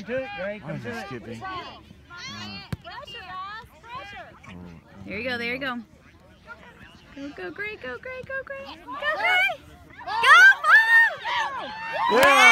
Come to it, Gray. Come to it it. skipping? There you go, there you go. Go, go, Gray, go, Gray, go, Gray. Go, Gray! Go, Mom! Yeah!